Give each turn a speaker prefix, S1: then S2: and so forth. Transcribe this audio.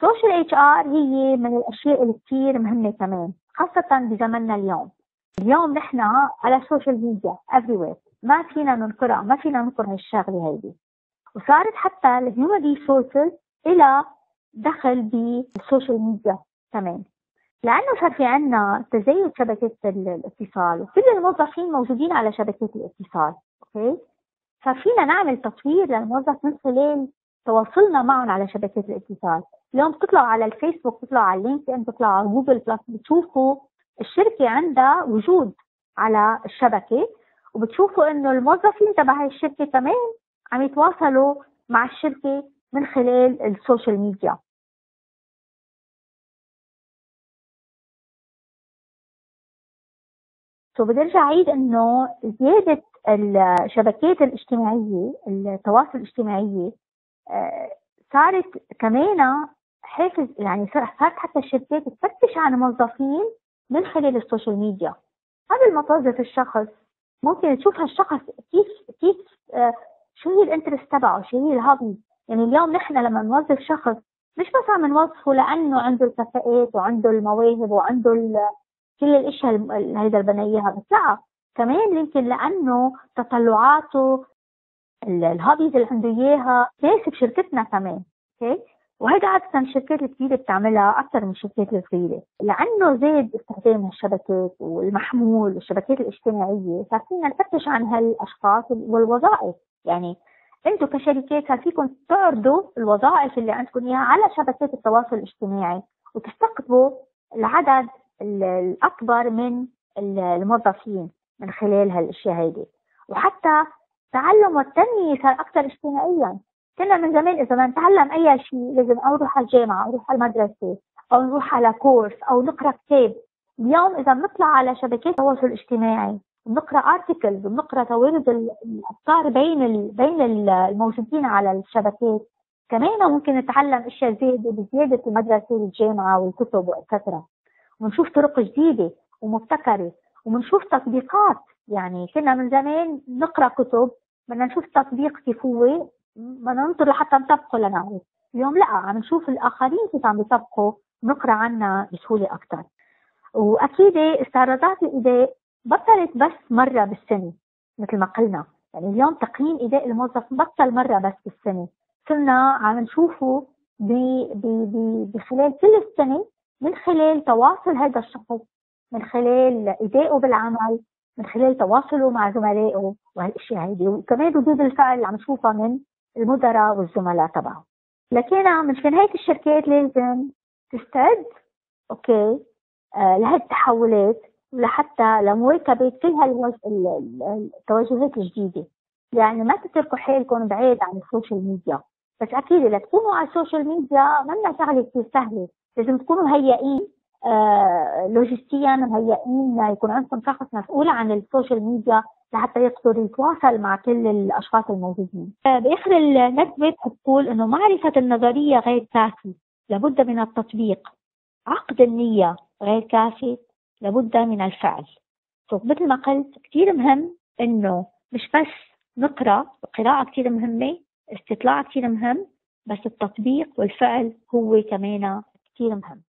S1: social HR هي من الأشياء اللي كثير مهمة كمان خاصة بزمننا اليوم. اليوم نحن على ال social media everywhere. ما فينا ننكرها ما فينا ننكر هالشغله هيدي. وصارت حتى ال human resources إلى دخل بال social media كمان. لأنه صار في عندنا تزايد شبكة الاتصال وكل الموظفين موجودين على شبكة الاتصال أوكي ففينا نعمل تطوير للموظف من خلال تواصلنا معهم على شبكه الاتصال. اليوم بتطلعوا على الفيسبوك بتطلعوا على اللينكد ان بتطلعوا على جوجل بلس بتشوفوا الشركة عندها وجود على الشبكة وبتشوفوا إنه الموظفين تبع الشركة كمان عم يتواصلوا مع الشركة من خلال ال social media. So بدي أرجع أعيد إنه زيادة الشبكات الاجتماعية التواصل الاجتماعيه آه، صارت كمان حافز يعني صارت حتى الشركات تفتش عن موظفين من خلال ال social media. قبل ما توظف الشخص ممكن تشوف هالشخص كيف كيف آه، شو هي ال interest تبعه شو هي ال hobby يعني اليوم نحن لما نوظف شخص مش بس عم نوظفه لأنه عنده الكفاءات وعنده المواهب وعنده كل الأشياء اللي هيدا بدنا اياها بس لا. كمان يمكن لأنه تطلعاته ال hobbies اللي عنده إياها تناسب شركتنا كمان أوكي؟ وهيدا عادة الشركات الكبيرة بتعملها أكثر من الشركات الصغيرة. لأنه زاد استخدام الشبكات والمحمول والشبكات الاجتماعية صار فينا نفتش عن هالأشخاص والوظائف. يعني أنتم كشركات صار فيكم تعرضوا الوظائف اللي عندكم إياها على شبكات التواصل الاجتماعي وتستقطبوا العدد الأكبر من الموظفين من خلال هالأشياء هيدي. وحتى التعلم والتنميه صار أكثر اجتماعيا. كنا من زمان إذا بدنا نتعلم أي شيء لازم أو نروح على الجامعة أو نروح على المدرسة أو نروح على كورس أو نقرأ كتاب. اليوم إذا بنطلع على شبكات التواصل الاجتماعي بنقرأ ارتكلز بنقرأ توارد الأفكار بين ال... بين الموجودين على الشبكات. كمان ممكن نتعلم أشياء زيادة بزيادة المدرسة والجامعة والكتب واتسترا ونشوف طرق جديدة ومبتكرة وبنشوف تطبيقات يعني كنا من زمان نقرأ كتب بدنا نشوف تطبيق كيف هو بدنا ننطر لحتى نطبقه لنعرف اليوم لا عم نشوف الآخرين كيف عم يطبقوا نقرأ عنها بسهولة أكثر وأكيد استعراضات الاداء بطلت بس مرة بالسنة مثل ما قلنا. يعني اليوم تقييم اداء الموظف بطل مرة بس بالسنة. صرنا عم نشوفه بخلال كل السنة من خلال تواصل هذا الشخص من خلال ادائه بالعمل من خلال تواصله مع زملائه وهالاشياء هيدي وكمان ردود الفعل اللي عم نشوفها من المدراء والزملاء تبعه لكن مشان هيك الشركات لازم تستعد أوكي آه لهالتحولات ولحتى لمواكبة كل هالتوجهات الجديدة. يعني ما تتركوا حالكم بعيد عن ال social media. بس أكيد لتكونوا على ال social media منا شغلة كثير سهلة. لازم تكونوا مهيئين آه لوجستيا مهيئين يكون عندكم شخص مسؤول عن ال social media لحتى يقدر يتواصل مع كل الأشخاص الموجودين. بآخر الندوه بتقول إنه معرفة النظرية غير كافي، لابد من التطبيق. عقد النية غير كافي، لابد من الفعل. مثل ما قلت كثير مهم إنه مش بس نقرأ القراءة كثير مهمة، استطلاع كثير مهم، بس التطبيق والفعل هو كمان كثير مهم